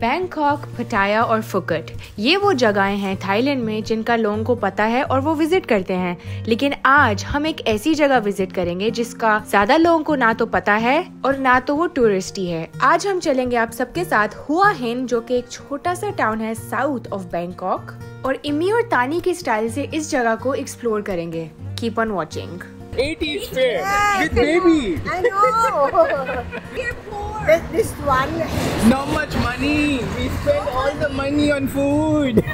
Bangkok पटाया और फुकट ये वो जगहें हैं थाईलैंड में जिनका लोगों को पता है और वो विज़िट करते हैं। लेकिन आज हम एक ऐसी जगह विज़िट करेंगे जिसका ज़्यादा लोगों को ना तो पता है और ना तो वो टूरिस्ट ही। आज हम चलेंगे आप सबके साथ हुआ हिन जो कि एक छोटा सा टाउन है साउथ ऑफ़ बैंकॉक और इमी और तानी के स्टाइल से इस जगह को एक्सप्लोर करेंगे। Keep on watching 80s fair with baby. I know. We're poor. This, this one. Not much money. We spend all the money on food.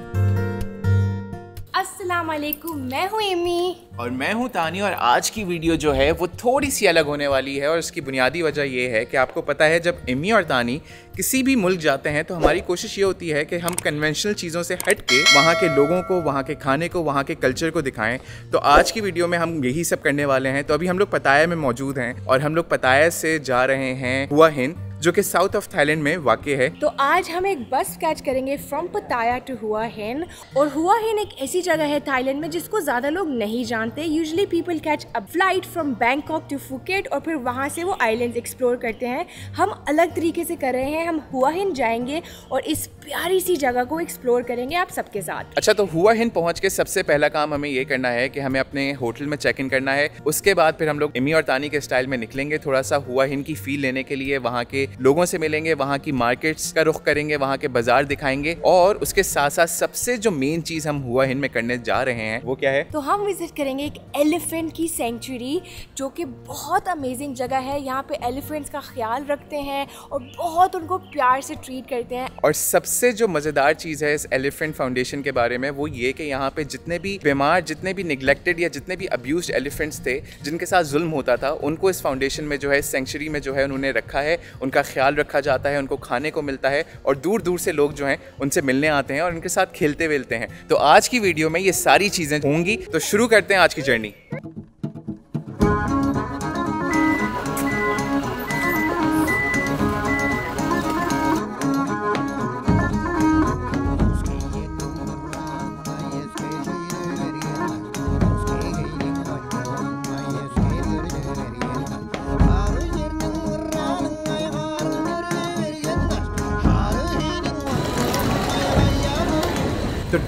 अस्सलाम वालेकुम मैं हूँ इमी और मैं हूँ तानी, और आज की वीडियो जो है, वो थोड़ी सी अलग होने वाली है, और उसकी बुनियादी वजह ये है कि आपको पता है, जब इमी और तानी किसी भी मुल्क जाते हैं तो हमारी कोशिश ये होती है कि हम कन्वेंशनल चीज़ों से हट के, वहाँ के लोगों को, वहाँ के खाने को, वहाँ के कल्चर को दिखाएँ। तो आज की वीडियो में हम यही सब करने वाले हैं। तो अभी हम लोग पताया में मौजूद हैं, और हम लोग पताया से जा रहे हैं हुआ हिंद। जो कि साउथ ऑफ़ थाईलैंड में वाक़ है। तो आज हम एक बस कैच करेंगे फ्रॉम पताया टू हुआ हिन और हुआ हिन एक ऐसी जगह है थाईलैंड में जिसको ज़्यादा लोग नहीं जानते। Usually people catch a flight from Bangkok to Phuket और फिर वहाँ से वो आइलैंड एक्सप्लोर करते हैं। हम अलग तरीके से कर रहे हैं हम हुआ हिन जाएँगे और इस प्यारी सी जगह को एक्सप्लोर करेंगे आप सबके साथ। अच्छा तो हुआ हिंद पहुँच के सबसे पहला काम हमें ये करना है कि हमें अपने होटल में चेक इन करना है। उसके बाद फिर हम लोग इमी और तानी के स्टाइल में निकलेंगे थोड़ा सा हुआ हिंद की फील लेने के लिए वहाँ के लोगों से मिलेंगे वहाँ की मार्केट्स का रुख करेंगे वहाँ के बाज़ार दिखाएँगे और उसके साथ साथ सबसे जो मेन चीज़ हम हुआ हिंद में करने जा रहे हैं वो क्या है? तो हम विज़िट करेंगे एक एलिफेंट की सेंचुरी जो कि बहुत अमेजिंग जगह है। यहाँ पे एलिफेंट्स का ख्याल रखते हैं और बहुत उनको प्यार से ट्रीट करते हैं। और सबसे जो मज़ेदार चीज़ है इस एलिफेंट फाउंडेशन के बारे में वो ये कि यहाँ पे जितने भी बीमार जितने भी निगलेक्टेड या जितने भी अब्यूज एलिफेंट्स थे जिनके साथ जुल्म होता था उनको इस फाउंडेशन में जो है सेंचुरी में जो है उन्होंने रखा है उनका ख्याल रखा जाता है, उनको खाने को मिलता है और दूर दूर से लोग जो हैं, उनसे मिलने आते हैं और उनके साथ खेलते वेलते हैं। तो आज की वीडियो में ये सारी चीज़ें होंगी। तो शुरू करते हैं आज की जर्नी।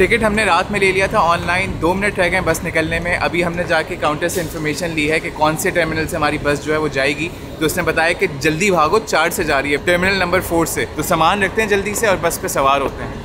टिकट हमने रात में ले लिया था ऑनलाइन, दो मिनट रह गए बस निकलने में। अभी हमने जाके काउंटर से इन्फॉर्मेशन ली है कि कौन से टर्मिनल से हमारी बस जो है वो जाएगी। तो उसने बताया कि जल्दी भागो, चार से जा रही है। टर्मिनल नंबर फोर से। तो सामान रखते हैं जल्दी से और बस पे सवार होते हैं।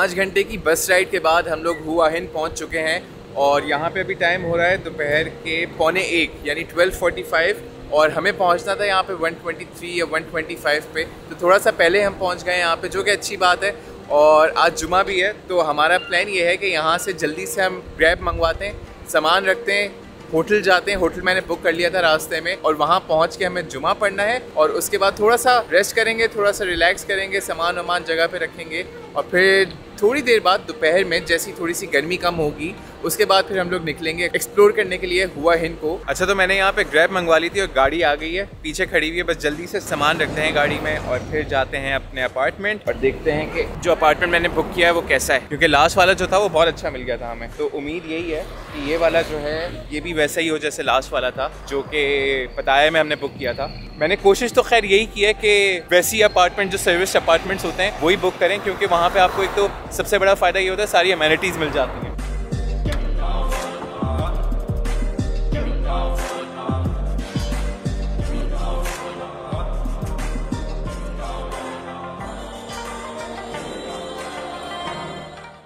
पाँच घंटे की बस राइड के बाद हम लोग हुआ हिंद पहुँच चुके हैं और यहाँ पे अभी टाइम हो रहा है दोपहर के पौने एक, यानी ट्वेल्व फोर्टी फाइव और हमें पहुँचना था यहाँ पे 123 या 125 पे। तो थोड़ा सा पहले हम पहुँच गए यहाँ पे, जो कि अच्छी बात है। और आज जुमा भी है तो हमारा प्लान ये है कि यहाँ से जल्दी से हम ग्रैब मंगवाते हैं, सामान रखते हैं, होटल जाते हैं। होटल मैंने बुक कर लिया था रास्ते में और वहाँ पहुँच के हमें जुमा पढ़ना है और उसके बाद थोड़ा सा रेस्ट करेंगे, थोड़ा सा रिलैक्स करेंगे सामान वामान जगह पे रखेंगे और फिर थोड़ी देर बाद दोपहर में जैसी थोड़ी सी गर्मी कम होगी, उसके बाद फिर हम लोग निकलेंगे एक्सप्लोर करने के लिए हुआ हिंद को। अच्छा तो मैंने यहाँ पे ग्रैब मंगवा ली थी और गाड़ी आ गई है। पीछे खड़ी हुई है, बस जल्दी से सामान रखते हैं गाड़ी में और फिर जाते हैं अपने अपार्टमेंट और देखते हैं कि जो अपार्टमेंट मैंने बुक किया है वो कैसा है। क्योंकि लास्ट वाला जो था, वो बहुत अच्छा मिल गया था हमें। तो उम्मीद यही है कि ये वाला जो है, ये भी वैसा ही हो जैसे लास्ट वाला था, जो कि पताया में हमने बुक किया था। मैंने कोशिश तो खैर यही की है कि वैसी अपार्टमेंट जो सर्विस अपार्टमेंट्स होते हैं, वही बुक करें, क्योंकि वहाँ पर आपको एक तो सबसे बड़ा फ़ायदा ये होता है, सारी अमेनिटीज़ मिल जाती हैं।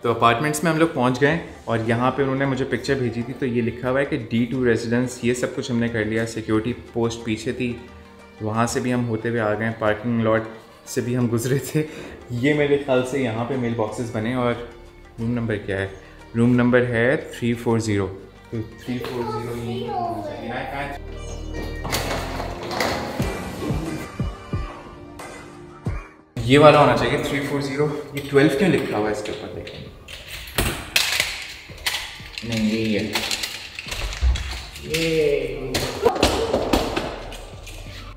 तो अपार्टमेंट्स में हम लोग पहुँच गए और यहाँ पे उन्होंने मुझे पिक्चर भेजी थी तो ये लिखा हुआ है कि डी टू रेजिडेंस ये सब कुछ हमने कर लिया। सिक्योरिटी पोस्ट पीछे थी, वहाँ से भी हम होते हुए आ गए। पार्किंग लॉट से भी हम गुजरे थे। ये मेरे ख्याल से यहाँ पे मेल बॉक्सेस बने और रूम नंबर क्या है? रूम नंबर है थ्री फोर ज़ीरो तो थ्री फोर ज़ीरो ये वाला होना चाहिए थ्री फोर ज़ीरो ये ट्वेल्व क्यों लिखा हुआ है इसके ऊपर देखें। नहीं यही है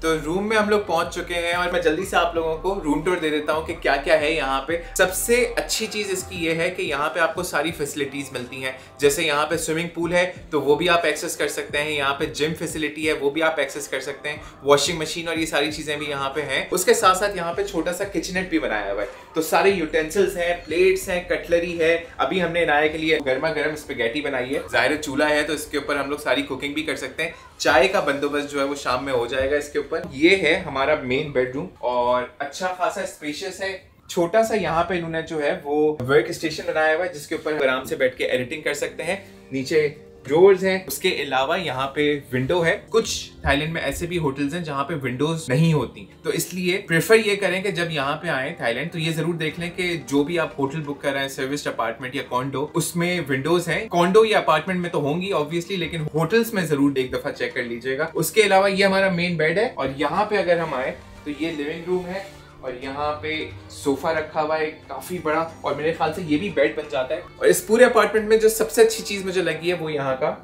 तो रूम में हम लोग पहुँच चुके हैं और मैं जल्दी से आप लोगों को रूम टूर दे देता हूँ कि क्या क्या है यहाँ पे। सबसे अच्छी चीज़ इसकी ये है कि यहाँ पे आपको सारी फैसिलिटीज़ मिलती हैं। जैसे यहाँ पे स्विमिंग पूल है तो वो भी आप एक्सेस कर सकते हैं। यहाँ पे जिम फैसिलिटी है, वो भी आप एक्सेस कर सकते हैं। वॉशिंग मशीन और ये सारी चीज़ें भी यहाँ पे हैं। उसके साथ साथ यहाँ पे छोटा सा किचनेट भी बनाया हुआ है। तो सारे यूटेंसिल्स हैं प्लेट्स हैं कटलरी है। अभी हमने नाया के लिए गर्मा गर्म स्पेगेटी बनाई है। ज़ाहिर चूल्हा है तो इसके ऊपर हम लोग सारी कुकिंग भी कर सकते हैं। चाय का बंदोबस्त जो है वो शाम में हो जाएगा इसके ऊपर। ये है हमारा मेन बेडरूम और अच्छा खासा स्पेशियस है। छोटा सा यहाँ पे इन्होंने जो है वो वर्क स्टेशन बनाया हुआ है, जिसके ऊपर आराम से बैठ के एडिटिंग कर सकते हैं। नीचे ड्रोर्स हैं। उसके अलावा यहाँ पे विंडो है। कुछ थाईलैंड में ऐसे भी होटल्स हैं जहाँ पे विंडोज़ नहीं होती। तो इसलिए प्रेफर ये करें कि जब यहाँ पे आए थाईलैंड तो ये ज़रूर देख लें कि जो भी आप होटल बुक कर रहे हैं सर्विस अपार्टमेंट या कॉन्डो उसमें विंडोज़ हैं। कॉन्डो या अपार्टमेंट में तो होंगी ऑब्वियसली लेकिन होटल्स में ज़रूर एक दफ़ा चेक कर लीजिएगा। उसके अलावा ये हमारा मेन बेड है और यहाँ पे अगर हम आए तो ये लिविंग रूम है। और यहाँ पे सोफा रखा हुआ है, काफ़ी बड़ा, और मेरे ख्याल से ये भी बेड बन जाता है। और इस पूरे अपार्टमेंट में जो सबसे अच्छी चीज़ मुझे लगी है, वो यहाँ का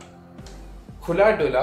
खुला डुला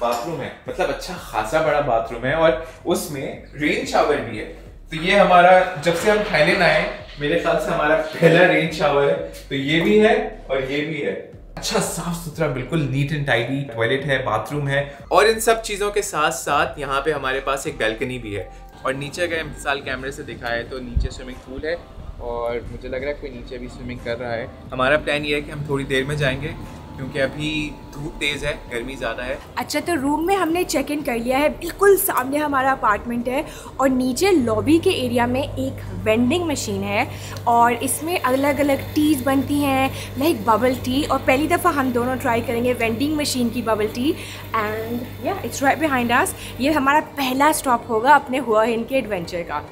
बाथरूम है। मतलब अच्छा खासा बड़ा बाथरूम है, और उसमें रेन शावर भी है। तो ये हमारा, जब से हम थाईलैंड आए, मेरे ख्याल से हमारा पहला रेन शावर है। तो ये भी है, और ये भी है। अच्छा साफ़ सुथरा बिल्कुल नीट एंड टाइडी टॉयलेट है बाथरूम है। और इन सब चीज़ों के साथ साथ यहाँ पे हमारे पास एक बैल्कनी भी है। और नीचे अगर मिसाल कैमरे से दिखाए तो नीचे स्विमिंग पूल है और मुझे लग रहा है कोई नीचे भी स्विमिंग कर रहा है। हमारा प्लान ये है कि हम थोड़ी देर में जाएँगे। क्योंकि अभी धूप तेज़ है, गर्मी ज़्यादा है। अच्छा तो रूम में हमने चेक इन कर लिया है। बिल्कुल सामने हमारा अपार्टमेंट है और नीचे लॉबी के एरिया में एक वेंडिंग मशीन है और इसमें अलग अलग टीज़ बनती हैं लाइक बबल टी और पहली दफ़ा हम दोनों ट्राई करेंगे वेंडिंग मशीन की बबल टी एंड या इट्स राइट बिहाइंड अस ये हमारा पहला स्टॉप होगा अपने हुआ इनके एडवेंचर का।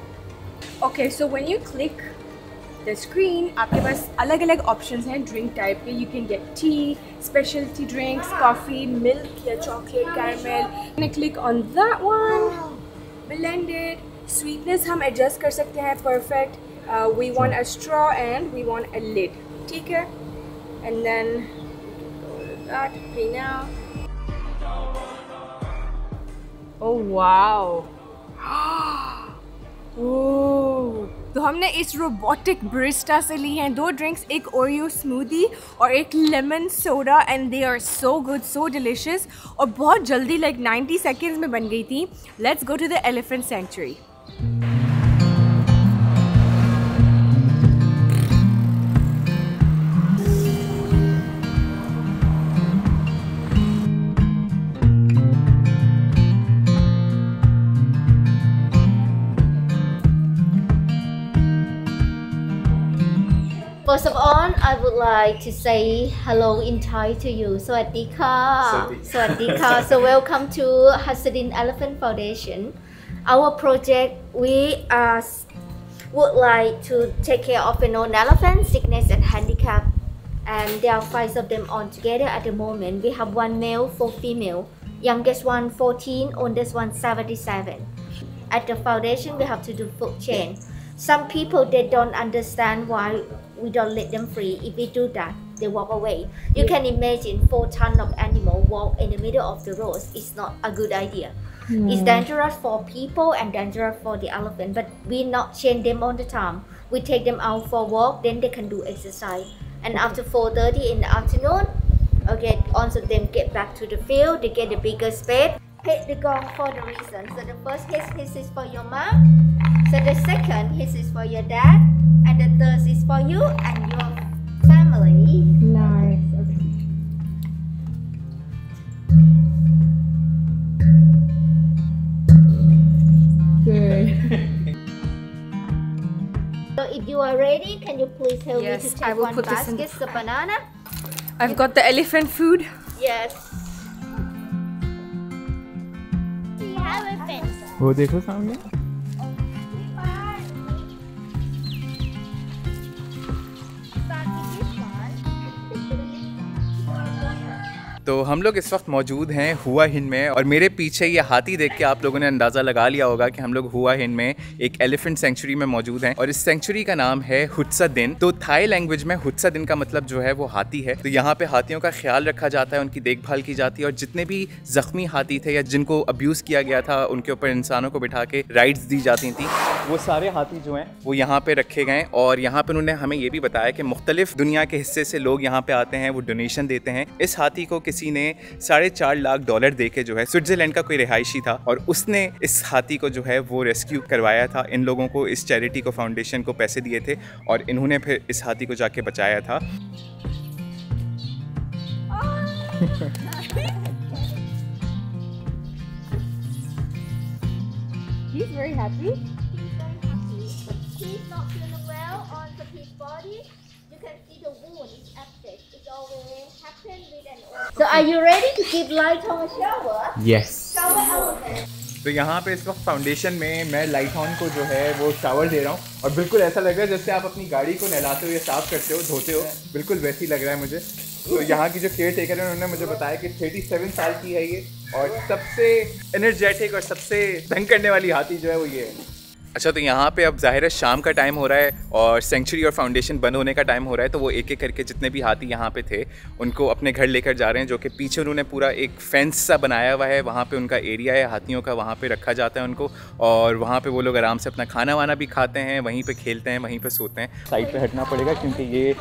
Okay so when you click the screen आपके पास अलग अलग ऑप्शन हैं ड्रिंक टाइप के you can get tea speciality drinks coffee milk या chocolate caramel click on that one blended sweetness हम एडजस्ट कर सकते हैं perfect we want a straw and we want a lid ठीक है? And then that okay now. Oh wow. Oh तो हमने इस रोबोटिक ब्रिस्टा से ली हैं। दो ड्रिंक्स एक ओरियो स्मूदी और एक lemon soda and they are so good so delicious और बहुत जल्दी लाइक like 90 सेकेंड्स में बन गई थी। Let's go to the elephant sanctuary All, I would like to say hello in Thai to you. Sawadika. Sawadika. so welcome to Hasadin Elephant Foundation. Our project, we uh, would like to take care of an old elephant, sickness and handicap. And there are five of them on together at the moment. We have one male, four female. Youngest one 14, oldest one 77. At the foundation, we have to do food chain. Some people, they don't understand why we don't let them free. If we do that, they walk away. You can imagine four ton of animal walk in the middle of the road. It's not a good idea. It's dangerous for people and dangerous for the elephant. But we not chain them all the time. We take them out for walk, then they can do exercise. And after 4:30 in the afternoon, okay, also them get back to the field. They get the bigger space. Hit the gong for the reason. So the first hit, hit is for your mom. So the second hit is for your dad and the third is for you and your family. Nice. Okay. Good. So if you are ready, can you please help Yes, me to I take will one put this in- basket, the banana? I've got the elephant food. Yes. वो देखो सामने तो हम लोग इस वक्त मौजूद हैं हुआ हिंद में और मेरे पीछे ये हाथी देख के आप लोगों ने अंदाज़ा लगा लिया होगा कि हम लोग हुआ हिंद में एक एलिफेंट सेंचुरी में मौजूद हैं और इस सेंचुरी का नाम है हुत्सा दिन। तो थाई लैंग्वेज में हुत्सा दिन का मतलब जो है वो हाथी है। तो यहाँ पे हाथियों का ख्याल रखा जाता है, उनकी देखभाल की जाती है और जितने भी जख्मी हाथी थे या जिनको अब्यूज़ किया गया था, उनके ऊपर इंसानों को बिठा के राइड्स दी जाती थी। वो सारे हाथी जो हैं, वो यहाँ पे रखे गए और यहाँ पर उन्होंने हमें ये भी बताया कि मुख्तलिफ़ दुनिया के हिस्से से लोग यहाँ पे आते हैं, वो डोनेशन देते हैं। इस हाथी को किसी ने साढ़े चार लाख डॉलर दे के जो है स्विट्जरलैंड का कोई रिहायशी था और उसने इस हाथी को जो है वो रेस्क्यू करवाया था इन लोगों को इस चैरिटी को फाउंडेशन को पैसे दिए थे और इन्होंने फिर इस हाथी को जाके बचाया था He's very happy. He's very happy. He's not feeling well on the his body. So are you ready to give light on a shower? elephant. तो यहाँ पे इस वक्त फाउंडेशन में मैं लाइट ऑन को जो है वो शावर दे रहा हूँ। और बिल्कुल ऐसा लग रहा है जैसे आप अपनी गाड़ी को नहलाते हो या साफ़ करते हो धोते हो। बिल्कुल वैसे ही लग रहा है मुझे। तो यहाँ की जो केयर टेकर है उन्होंने मुझे बताया कि 37 साल की है ये। और सबसे एनर्जेटिक और सबसे तंग करने वाली हाथी जो है वो ये है। अच्छा तो यहाँ पे अब ज़ाहिर है शाम का टाइम हो रहा है और सेंचुरी और फाउंडेशन बंद होने का टाइम हो रहा है तो वो एक एक करके जितने भी हाथी यहाँ पे थे, उनको अपने घर लेकर जा रहे हैं, जो कि पीछे उन्होंने पूरा एक फेंस सा बनाया हुआ है। वहाँ पे उनका एरिया है, हाथियों का वहाँ पे रखा जाता है उनको और वहाँ पे वो लोग आराम से अपना खाना वाना भी खाते हैं, वहीं पर खेलते हैं, वहीं पर सोते हैं। साइड पर हटना पड़ेगा क्योंकि ये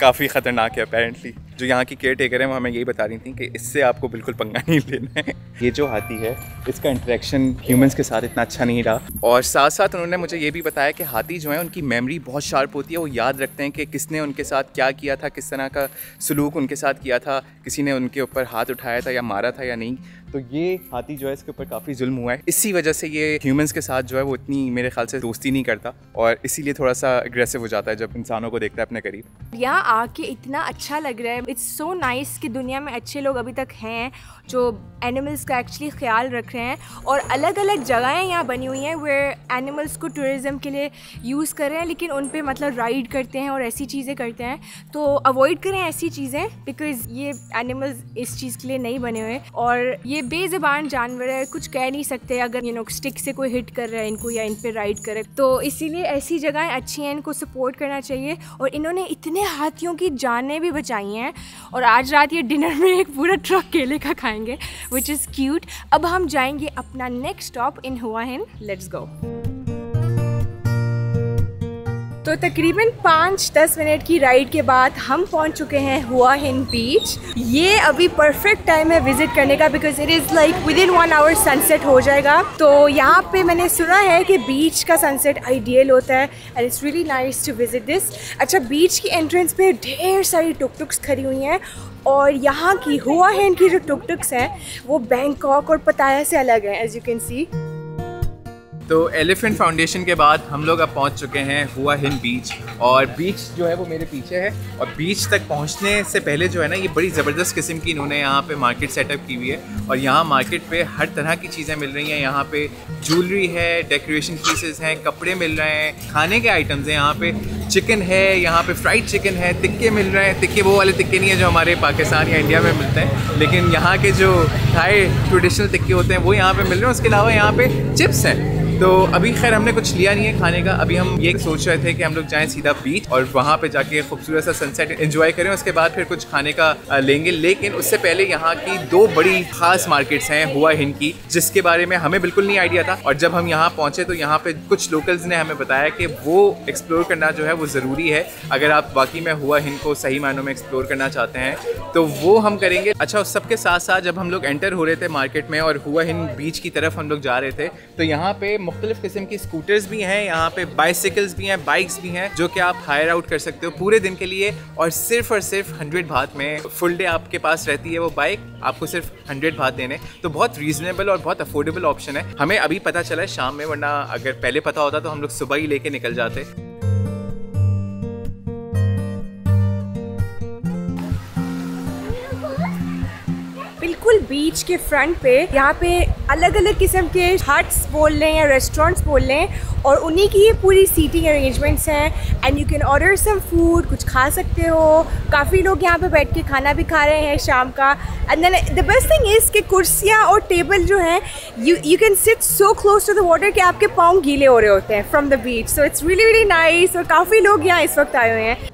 काफ़ी ख़तरनाक है अपेरेंटली जो यहाँ की केयर टेकर है, वो हमें यही बता रही थी कि इससे आपको बिल्कुल पंगा नहीं लेना है। ये जो हाथी है, इसका इंटरेक्शन ह्यूमंस के साथ इतना अच्छा नहीं रहा। और साथ साथ उन्होंने मुझे ये भी बताया कि हाथी जो है, उनकी मेमोरी बहुत शार्प होती है। वो याद रखते हैं कि किसने उनके साथ क्या किया था, किस तरह का सलूक उनके साथ किया था, किसी ने उनके ऊपर हाथ उठाया था या मारा था या नहीं। तो ये हाथी जो है, इसके ऊपर काफ़ी जुल्म हुआ है। इसी वजह से ये ह्यूमंस के साथ जो है, वो इतनी मेरे ख्याल से दोस्ती नहीं करता। और इसीलिए थोड़ा सा अग्रेसिव हो जाता है जब इंसानों को देखता है अपने करीब। यहाँ आके इतना अच्छा लग रहा है इट्स सो नाइस कि दुनिया में अच्छे लोग अभी तक हैं जो एनिमल्स का एक्चुअली ख्याल रख रहे हैं और अलग अलग जगहें यहाँ बनी हुई हैं वे एनिमल्स को टूरिज़्म के लिए यूज़ कर रहे हैं, लेकिन उन पर मतलब राइड करते हैं और ऐसी चीज़ें करते हैं। तो अवॉइड करें ऐसी चीज़ें बिकॉज़ ये एनिमल्स इस चीज़ के लिए नहीं बने हुए और ये बेज़बान जानवर है, कुछ कह नहीं सकते अगर यू नो स्टिक से कोई हिट कर रहा है इनको या इन पर राइड करे तो इसीलिए ऐसी जगहें अच्छी हैं, इनको सपोर्ट करना चाहिए और इन्होंने इतने हाथियों की जानें भी बचाई हैं और आज रात ये डिनर में एक पूरा ट्रक केले का खाएँगे विच इज़ क्यूट अब हम जाएँगे अपना नेक्स्ट स्टॉप इन हुआ हिन लेट्स गो तो तकरीबन पाँच दस मिनट की राइड के बाद हम पहुँच चुके हैं हुआ हिन बीच ये अभी परफेक्ट टाइम है विज़िट करने का because it is like within one hour sunset हो जाएगा. तो यहाँ पे मैंने सुना है कि बीच का सनसेट आइडियल होता है and it's really nice to visit this अच्छा बीच की एंट्रेंस पे ढेर सारी टुक टुक्स खड़ी हुई हैं और यहाँ की हुआ हिन की जो टुक टुक्स हैं, वो बैंकॉक और पताया से अलग हैं एज यू कैन सी तो एलिफेंट फाउंडेशन के बाद हम लोग अब पहुँच चुके हैं हुआ हिंद बीच। और बीच जो है वो मेरे पीछे है। और बीच तक पहुँचने से पहले जो है ना, ये बड़ी ज़बरदस्त किस्म की इन्होंने यहाँ पे मार्केट सेटअप की हुई है। और यहाँ मार्केट पे हर तरह की चीज़ें मिल रही हैं। यहाँ पे ज्वेलरी है डेकोरेशन पीसेस हैं, कपड़े मिल रहे हैं, खाने के आइटम्स हैं यहाँ पे। चिकन है, यहाँ पे फ्राइड चिकन है, तिक्के मिल रहे हैं। तिक्के वो वाले तिक्के नहीं है जो हमारे पाकिस्तान या इंडिया में मिलते हैं। लेकिन यहाँ के जो थाई ट्रेडिशनल तिक्के होते हैं, वो यहाँ पे मिल रहे हैं। उसके अलावा यहाँ पे चिप्स हैं। तो अभी खैर हमने कुछ लिया नहीं है खाने का। अभी हम ये सोच रहे थे कि हम लोग जाएँ सीधा बीच और वहाँ पे जाके खूबसूरत सा सनसेट एंजॉय करें, उसके बाद फिर कुछ खाने का लेंगे। लेकिन उससे पहले यहाँ की दो बड़ी खास मार्केट्स हैं हुआ हिंद की, जिसके बारे में हमें बिल्कुल नहीं आइडिया था। और जब हम यहाँ पहुँचे तो यहाँ पे कुछ लोकल्स ने हमें बताया कि वो एक्सप्लोर करना जो है वो ज़रूरी है। अगर आप वाकई में हुआ हिंद को सही मायनों में एक्सप्लोर करना चाहते हैं तो वो हम करेंगे। अच्छा उस सबके साथ साथ जब हम लोग एंटर हो रहे थे मार्केट में और हुआ हिंद बीच की तरफ़ हम लोग जा रहे थे तो यहाँ पे मुख्तलिफ़ किस्म की स्कूटर्स भी हैं, यहाँ पे बाइसिकल्स भी हैं बाइक्स भी हैं, जो कि आप हायर आउट कर सकते हो पूरे दिन के लिए और सिर्फ़ और सिर्फ़ हंड्रेड भात में फुल डे आपके पास रहती है वो बाइक आपको सिर्फ़ हंड्रेड भात देने। तो बहुत रीजनेबल और बहुत अफोर्डेबल ऑप्शन है। हमें अभी पता चला है शाम में, वरना अगर पहले पता होता तो हम लोग सुबह ही लेके निकल जाते। बिल्कुल बीच के फ्रंट पे यहाँ पे अलग अलग किस्म के हट्स बोल लें या रेस्टोरेंट्स बोल रहे हैं और उन्हीं की ये पूरी सीटिंग अरेंजमेंट्स हैं and you can order some food कुछ खा सकते हो। काफ़ी लोग यहाँ पे बैठ के खाना भी खा रहे हैं शाम का। And then the best thing is कि कुर्सियाँ और टेबल जो हैं you you can sit so close to the water कि आपके पाँव गीले हो रहे होते हैं from the beach so it's really really nice और काफ़ी लोग यहाँ इस वक्त आए हुए हैं।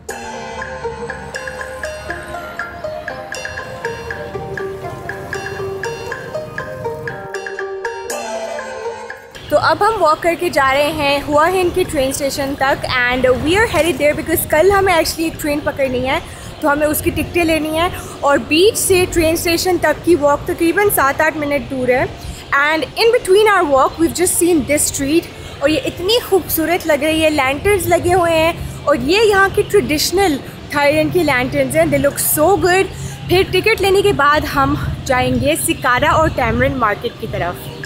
अब हम वॉक करके जा रहे हैं हुआ हिंद के ट्रेन स्टेशन तक and we are headed there because कल हमें एक्चुअली एक ट्रेन पकड़नी है तो हमें उसकी टिकटें लेनी है और बीच से ट्रेन स्टेशन तक की वॉक तकरीबन सात आठ मिनट दूर है and in between our walk we just seen this street और ये इतनी खूबसूरत लग रही है लैंटर्स लगे हुए हैं और ये यहाँ की ट्रेडिशनल थाईलैंड की लैंटर्स हैं दे लुक सो गुड फिर टिकट लेने के बाद हम जाएँगे सिकारा और टैमरन मार्केट की तरफ़।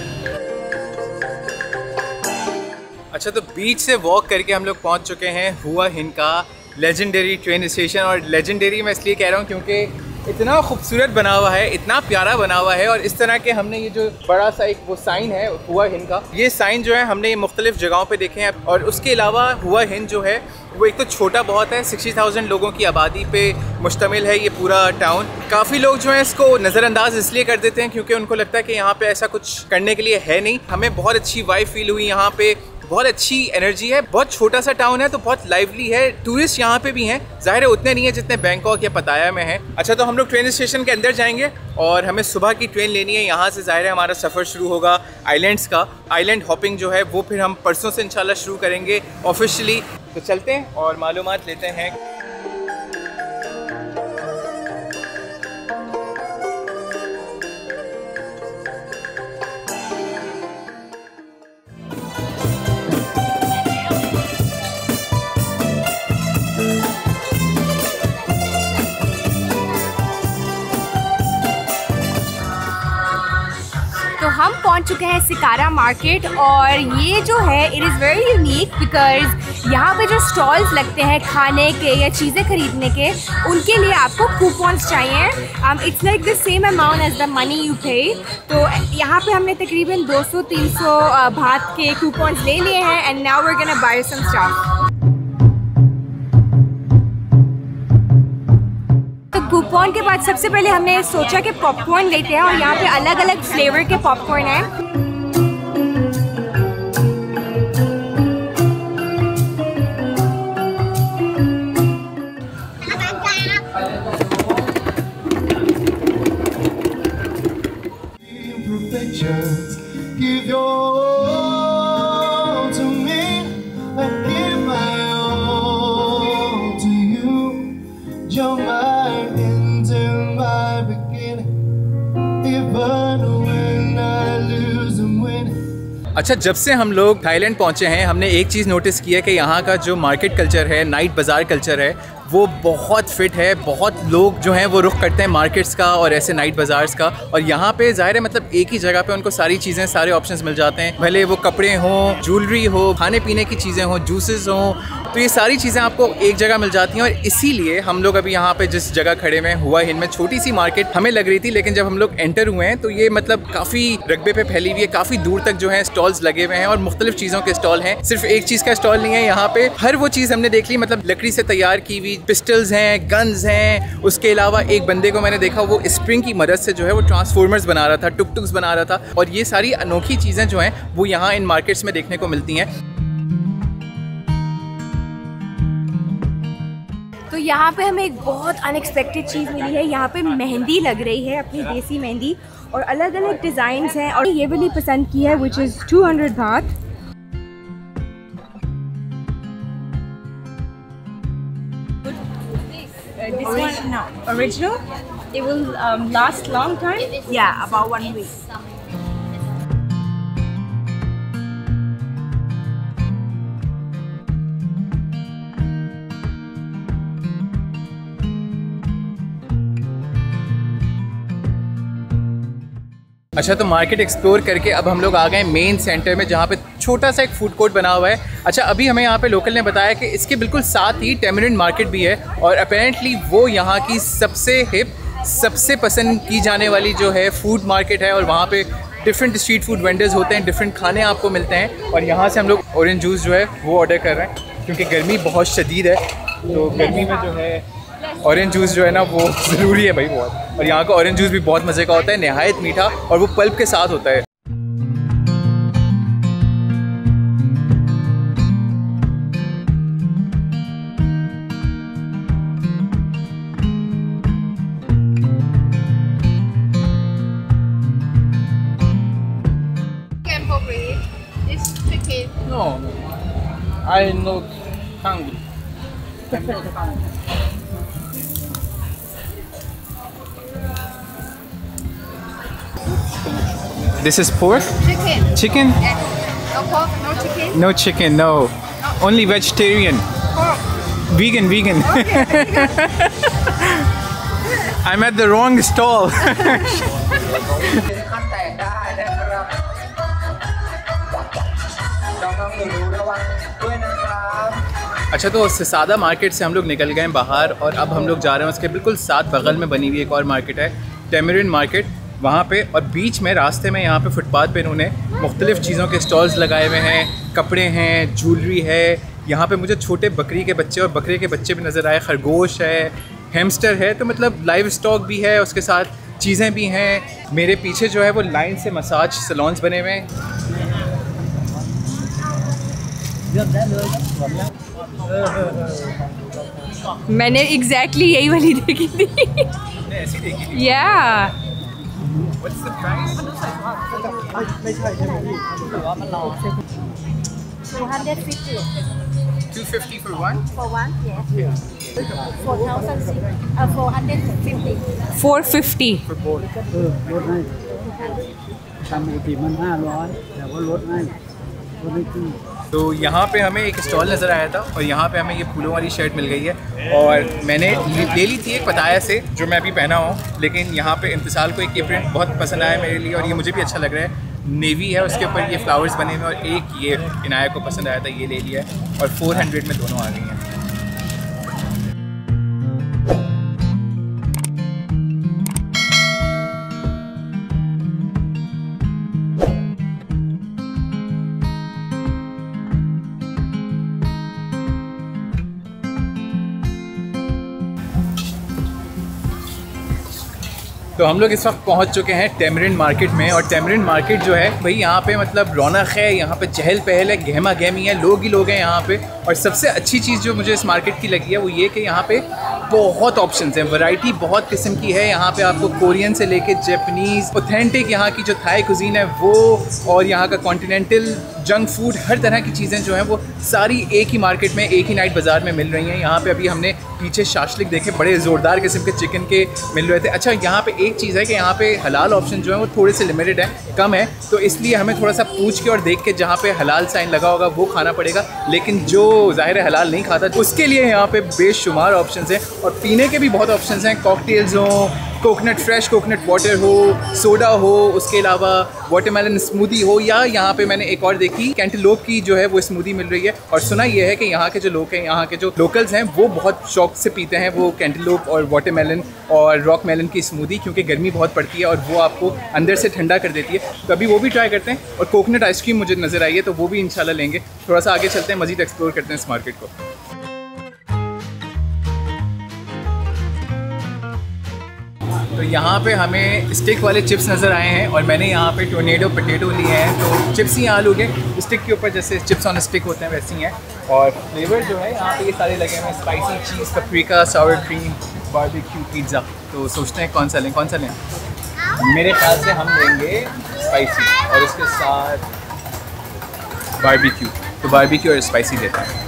अच्छा तो बीच से वॉक करके हम लोग पहुँच चुके हैं हुआ हिन का लेजेंडरी ट्रेन स्टेशन और लेजेंडरी मैं इसलिए कह रहा हूँ क्योंकि इतना खूबसूरत बना हुआ है, इतना प्यारा बना हुआ है और इस तरह के हमने ये जो बड़ा सा एक वो साइन है हुआ हिंद का, ये साइन जो है हमने ये मुख्तलिफ़ जगहों पे देखे हैं और उसके अलावा हुआ हिंद जो है, वो एक तो छोटा बहुत है सिक्सटी थाउज़ेंड लोगों की आबादी पे मुश्तमिल है ये पूरा टाउन काफ़ी लोग जो है इसको नज़रअंदाज इसलिए कर देते हैं क्योंकि उनको लगता है कि यहाँ पे ऐसा कुछ करने के लिए है नहीं। हमें बहुत अच्छी वाइफ फील हुई यहाँ पे बहुत अच्छी एनर्जी है, बहुत छोटा सा टाउन है तो बहुत लाइवली है। टूरिस्ट यहाँ पे भी हैं, ज़ाहिर है उतने नहीं है जितने बैंकॉक या पताया में हैं। अच्छा तो हम लोग ट्रेन स्टेशन के अंदर जाएँगे और हमें सुबह की ट्रेन लेनी है। यहाँ से ज़ाहिर है हमारा सफ़र शुरू होगा आइलैंड्स का। आइलैंड हॉपिंग जो है, वो फिर हम परसों से इंशाल्लाह शुरू करेंगे ऑफिशियली तो चलते हैं और मालूम लेते हैं। चुके हैं सिकारा मार्केट और ये जो है it is very unique because यहाँ पे जो स्टॉल्स लगते हैं खाने के या चीज़ें खरीदने के, उनके लिए आपको कूपन्स चाहिए। It's like the same amount as the money you pay तो यहाँ पे हमने तकरीबन 200-300 भात के कूपन्स ले लिए हैं and now we're gonna buy some stuff coupon के बाद सबसे पहले हमने सोचा कि पॉपकॉर्न लेते हैं और यहाँ पे अलग अलग फ्लेवर के पॉपकॉर्न हैं। अच्छा जब से हम लोग थाईलैंड पहुँचे हैं, हमने एक चीज़ नोटिस की है कि यहाँ का जो मार्केट कल्चर है नाइट बाज़ार कल्चर है, वो बहुत फिट है, बहुत लोग जो हैं वो रुख करते हैं मार्केट्स का और ऐसे नाइट बाज़ार्स का। और यहाँ पे ज़ाहिर है मतलब एक ही जगह पे उनको सारी चीज़ें, सारे ऑप्शंस मिल जाते हैं। भले वो कपड़े हों ज्वेलरी हो खाने पीने की चीज़ें हों जूसेस हों तो ये सारी चीज़ें आपको एक जगह मिल जाती हैं और इसीलिए हम लोग अभी यहाँ पे जिस जगह खड़े हुए हुआ, हिंद में छोटी सी मार्केट हमें लग रही थी, लेकिन जब हम लोग एंटर हुए हैं तो ये मतलब काफ़ी रकबे पे फैली हुई है, काफ़ी दूर तक जो है स्टॉल्स लगे हुए हैं और मुख्तलिफ़ चीज़ों के स्टॉल हैं। सिर्फ़ एक चीज़ का स्टॉल नहीं है, यहाँ पे हर वो चीज़ हमने देख ली मतलब लकड़ी से तैयार की हुई पिस्टल्स हैं गन्स हैं, उसके अलावा एक बंदे को मैंने देखा, वो स्प्रिंग की मदद से जो है वो ट्रांसफॉर्मर्स बना रहा था टुक टुक्स बना रहा था, और ये सारी अनोखी चीज़ें जो हैं, वो यहाँ इन मार्केट्स में देखने को मिलती हैं। तो यहाँ पे हमें एक बहुत अनएक्सपेक्टेड चीज़ मिली है। यहाँ पे मेहंदी लग रही है अपनी देसी मेहंदी और अलग अलग डिज़ाइन हैं और ये वाली पसंद की है which is two hundred baht this one no original? It will um, last long time? Yeah about one week. अच्छा तो मार्केट एक्सप्लोर करके अब हम लोग आ गए मेन सेंटर में, जहाँ पे छोटा सा एक फ़ूड कोर्ट बना हुआ है। अच्छा अभी हमें यहाँ पे लोकल ने बताया कि इसके बिल्कुल साथ ही टेमरिन मार्केट भी है और अपेरेंटली वो यहाँ की सबसे हिप सबसे पसंद की जाने वाली जो है फ़ूड मार्केट है और वहाँ पे डिफरेंट स्ट्रीट फ़ूड वेंडर्स होते हैं डिफरेंट खाने आपको मिलते हैं और यहाँ से हम लोग ऑरेंज जूस जो है वो ऑर्डर कर रहे हैं, क्योंकि गर्मी बहुत शदीद है। तो गर्मी में जो है ऑरेंज जूस जो है ना वो ज़रूरी है भाई बहुत और यहाँ का ऑरेंज जूस भी बहुत मज़े का होता है नहायत मीठा और वो पल्प के साथ होता है no. I'm not hungry. I'm not hungry. This is pork? Chicken. Chicken? Yes. No pork, no chicken. No chicken, no. no. Only vegetarian. Pork. Vegan, vegan. Okay. I'm at the wrong stall. अच्छा तो सादा market से हम लोग निकल गए बाहर और अब हम लोग जा रहे हैं उसके बिल्कुल साथ बगल में बनी हुई एक और मार्केट है टेमरिन मार्केट वहाँ पे और बीच में रास्ते में यहाँ पे फुटपाथ पे इन्होंने मुख्तलिफ़ चीज़ों के स्टॉल्स लगाए हुए हैं कपड़े हैं ज्वेलरी है। यहाँ पे मुझे छोटे बकरी के बच्चे और बकरे के बच्चे भी नज़र आए खरगोश है हेमस्टर है तो मतलब लाइव स्टॉक भी है उसके साथ चीज़ें भी हैं। मेरे पीछे जो है वो लाइन से मसाज सलोन्स बने हुए हैं। मैंने एग्जैक्टली exactly यही वाली देखी थी। ऐसी देखी थी। या What's the price? 250 250 for one? for one yes 4000 uh, 450 450 For both. เออลดให้ทำปกติมันห้าร้อยแต่ว่าลดให้ลดให้ครึ่ง तो यहाँ पे हमें एक स्टॉल नज़र आया था और यहाँ पे हमें ये फूलों वाली शर्ट मिल गई है। और मैंने ले ले थी एक पताया से, जो मैं अभी पहना हूँ, लेकिन यहाँ पे इंतसाल को एक ये प्रिंट बहुत पसंद आया मेरे लिए और ये मुझे भी अच्छा लग रहा है। नेवी है, उसके ऊपर ये फ्लावर्स बने हुए और एक ये इनाया को पसंद आया था, ये ले लिया और 400 में दोनों आ गई हैं। तो हम लोग इस वक्त पहुँच चुके हैं टेमरिन मार्केट में और टेमरिन मार्केट जो है, भाई यहाँ पे मतलब रौनक है, यहाँ पे चहल पहल है, गहमा गहमी है, लोग ही लोग हैं यहाँ पे। और सबसे अच्छी चीज़ जो मुझे इस मार्केट की लगी है वो ये कि यहाँ पे बहुत ऑप्शन हैं वैरायटी बहुत किस्म की है। यहाँ पे आपको कोरियन से लेके जैपनीज़ ऑथेंटिक यहाँ की जो थाई कुजीन है वो और यहाँ का कॉन्टिनेंटल जंक फ़ूड, हर तरह की चीज़ें जो हैं वो सारी एक ही मार्केट में, एक ही नाइट बाज़ार में मिल रही हैं। यहाँ पे अभी हमने पीछे शाशलिक देखे, बड़े ज़ोरदार किस्म के चिकन के मिल रहे थे। अच्छा यहाँ पे एक चीज़ है कि यहाँ पे हलाल ऑप्शन जो है वो थोड़े से लिमिटेड है, कम है। तो इसलिए हमें थोड़ा सा पूछ के और देख के जहाँ पे हलाल साइन लगा होगा, वो खाना पड़ेगा। लेकिन जो ज़ाहिर हलाल नहीं खाता, उसके लिए यहाँ पर बेशुमार ऑप्शन हैं। और पीने के भी बहुत ऑप्शन हैं कॉकटेल्स हों कोकोनट फ्रेश कोकोनट वाटर हो, सोडा हो, उसके अलावा वाटरमेलन स्मूदी हो, या यहाँ पे मैंने एक और देखी कैंटिलोप की जो है वो स्मूदी मिल रही है। और सुना ये है कि यहाँ के जो लोग हैं, यहाँ के जो लोकल्स हैं, वो बहुत शौक से पीते हैं वो कैंटिलोप और वाटरमेलन और रॉक मेलन की स्मूदी क्योंकि गर्मी बहुत पड़ती है और वो आपको अंदर से ठंडा कर देती है। तो अभी वो भी ट्राई करते हैं और कोकोनट आइसक्रीम मुझे नज़र आई है तो वो भी इंशाल्लाह लेंगे। थोड़ा सा आगे चलते हैं, मज़ीद एक्सप्लोर करते हैं इस मार्केट को। तो यहाँ पे हमें स्टिक वाले चिप्स नज़र आए हैं और मैंने यहाँ पे टोर्नेडो पटेटो लिए हैं। तो चिप्स ही आलू के स्टिक के ऊपर जैसे चिप्स ऑन स्टिक होते हैं वैसे ही। हैं और फ्लेवर जो है यहाँ पे ये सारे लगे हुए हैं spicy cheese paprika sour cream barbecue pizza तो सोचते हैं कौन सा लें, कौन सा लें? मेरे ख्याल से हम लेंगे स्पाइसी और उसके साथ बारबेक्यू तो बारबेक्यू और स्पाइसी लेते हैं।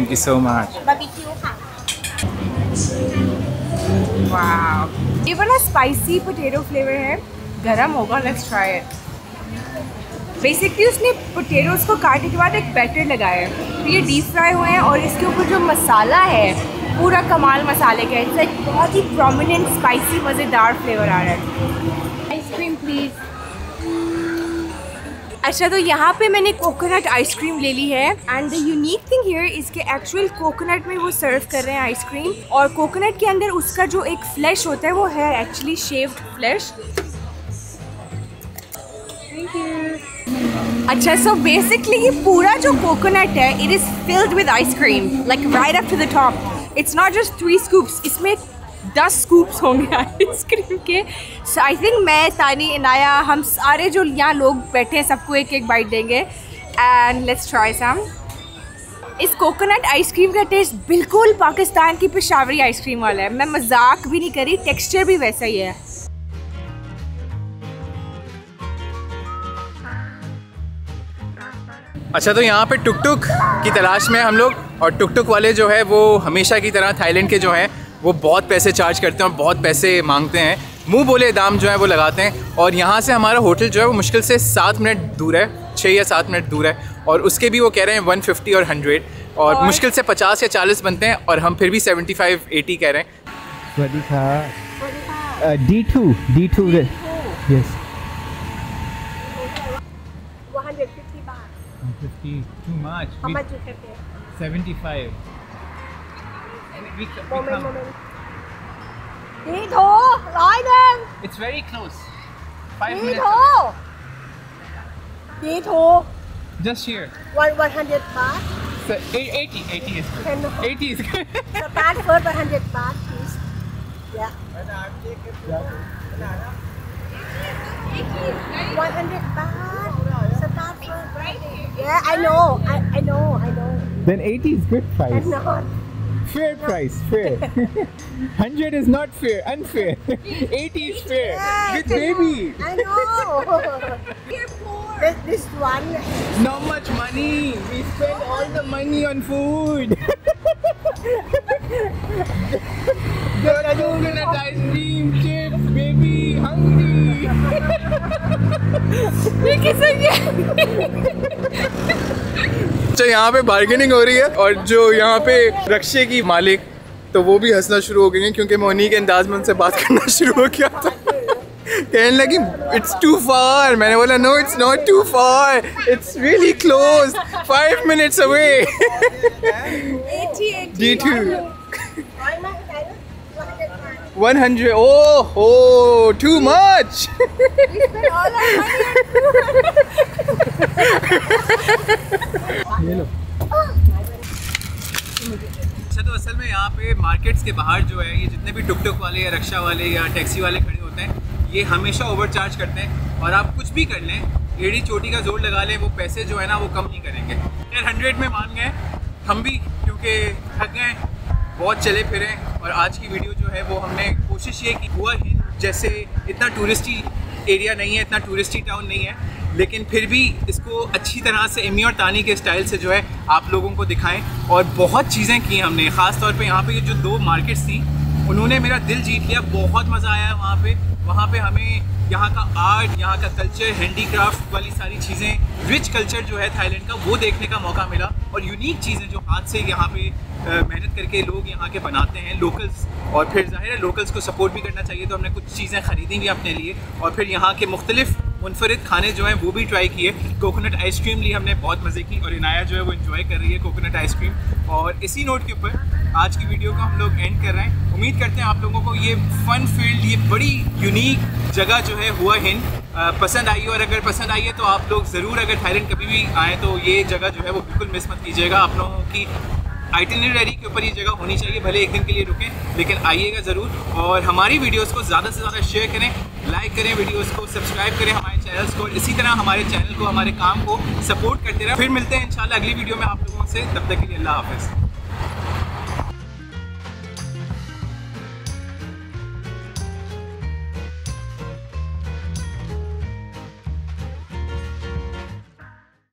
Thank you so much. Barbecue Wow. Even a spicy potato flavor here. गरम होगा. Let's try it. बेसिकली उसने पोटेटोज़ को काटने के बाद एक बैटर लगाया है तो ये डीप फ्राई हुए हैं और इसके ऊपर जो मसाला है, पूरा कमाल मसाले का है इट्स लाइक बहुत ही प्रोमिनेंट स्पाइसी मज़ेदार फ्लेवर आ रहा है आइसक्रीम प्लीज़ अच्छा तो यहाँ पे मैंने कोकोनट आइसक्रीम ले ली है। And the unique thing here इसके एक्चुअल कोकोनट में वो सर्व कर रहे हैं आइसक्रीम और कोकोनट के अंदर उसका जो एक फ्लैश होता है, वो है एक्चुअली शेव्ड फ्लैश अच्छा सो बेसिकली ये पूरा जो कोकोनट है it is filled with ice cream like right up to the top it's not just three scoops इसमें दस स्कूप्स होंगे आइसक्रीम के। सो आई थिंक मैं, तानी, इनाया, हम सारे जो यहाँ लोग बैठे हैं, सबको एक एक बाइट देंगे। एंड लेट्स ट्राई सम इस कोकोनट आइसक्रीम का टेस्ट बिल्कुल पाकिस्तान की पेशावरी आइसक्रीम वाला है। मैं मज़ाक भी नहीं करी टेक्सचर भी वैसा ही है। अच्छा तो यहाँ पे टुक टुक की तलाश में हम लोग, और टुक टुक वाले जो है, वो हमेशा की तरह थाईलैंड के जो हैं वो बहुत पैसे चार्ज करते हैं और बहुत पैसे मांगते हैं। मुँह बोले दाम जो है वो लगाते हैं और यहाँ से हमारा होटल जो है वो मुश्किल से सात मिनट दूर है छः या सात मिनट दूर है और उसके भी वो कह रहे हैं वन फिफ्टी और हंड्रेड और, मुश्किल से पचास या चालीस बनते हैं और हम फिर भी सेवेंटी फाइव एटी कह रहे हैं। D two D two yes And we, c- we Moment, come- moment. ดีโถร้อยหนึ่ง it's very close 5 ดี minutes โถ away. ดีโถ just here one one hundred baht so, eight- 80 80 is good Can- 80 is good start first one hundred baht please yeah one hundred baht start first yeah I know I I know I know then 80 is good I'm price not fair price fair. 100 is not fair unfair. 80 is fair. Yeah, with baby. I know. This, this one. Not much money. We spend all the money on food. The coconut ice cream chips baby hungry अच्छा यहाँ पे bargaining हो रही है और जो यहाँ पे रक्शे की मालिक तो वो भी हंसना शुरू हो गई है क्योंकि मैं उन्हीं के अंदाज में उनसे बात करना शुरू हो गया था। कहने लगी इट्स टू फार मैंने बोला no it's not too far it's really close five minutes away D two one hundred ओ हो टू मच मार्केट्स के बाहर जो है, ये जितने भी टुक टुक वाले या रक्षा वाले या टैक्सी वाले खड़े होते हैं, ये हमेशा ओवरचार्ज करते हैं। और आप कुछ भी कर लें, एड़ी चोटी का ज़ोर लगा लें, वो पैसे जो है ना, वो कम नहीं करेंगे। टेन हंड्रेड में मान गए, हम भी, क्योंकि थक गए, बहुत चले फिरे। और आज की वीडियो जो है, वो हमने कोशिश ये की, हुआ हिंद जैसे इतना टूरिस्टी एरिया नहीं है, इतना टूरिस्टी टाउन नहीं है। लेकिन फिर भी इसको अच्छी तरह से एमी और तानी के स्टाइल से जो है आप लोगों को दिखाएँ। और बहुत चीज़ें की हमने ख़ास तौर पे यहाँ पे ये जो दो मार्केट्स थी, उन्होंने मेरा दिल जीत लिया, बहुत मज़ा आया वहाँ पे। वहाँ पे हमें यहाँ का आर्ट यहाँ का कल्चर हैंडीक्राफ्ट वाली सारी चीज़ें रिच कल्चर जो है थाईलैंड का, वो देखने का मौका मिला। और यूनिक चीज़ें जो हाथ से यहाँ पे मेहनत करके लोग यहाँ के बनाते हैं लोकल्स और फिर ज़ाहिर है लोकल्स को सपोर्ट भी करना चाहिए तो हमने कुछ चीज़ें ख़रीदी भी अपने लिए। और फिर यहाँ के मुख्तलिफ़ मुनफरद खाने जो हैं, वो भी ट्राई किए। कोकोनट आइसक्रीम ली हमने, बहुत मज़े की। और इनाया जो है, वो इन्जॉय कर रही है कोकोनट आइसक्रीम और इसी नोट के ऊपर, आज की वीडियो को हम लोग एंड कर रहे हैं। उम्मीद करते हैं आप लोगों को ये फन फ़ील्ड ये बड़ी यूनिक जगह जो है, हुआ हिंद। पसंद आई और अगर पसंद आई है तो आप लोग ज़रूर अगर थाईलैंड कभी भी आएँ तो ये जगह जो है, वो बिल्कुल मिस मत कीजिएगा। आप लोगों की आइटिनरी के ऊपर ये जगह होनी चाहिए, भले एक दिन के लिए रुकें, लेकिन आइएगा ज़रूर। और हमारी वीडियोस को ज़्यादा से ज़्यादा शेयर करें लाइक करें वीडियोस को सब्सक्राइब करें, हमारे चैनल्स को इसी तरह हमारे चैनल को, हमारे काम को सपोर्ट करते रहे। फिर मिलते हैं, इंशाल्लाह, अगली वीडियो में आप लोगों से। तब तक के लिए अल्लाह हाफिज़।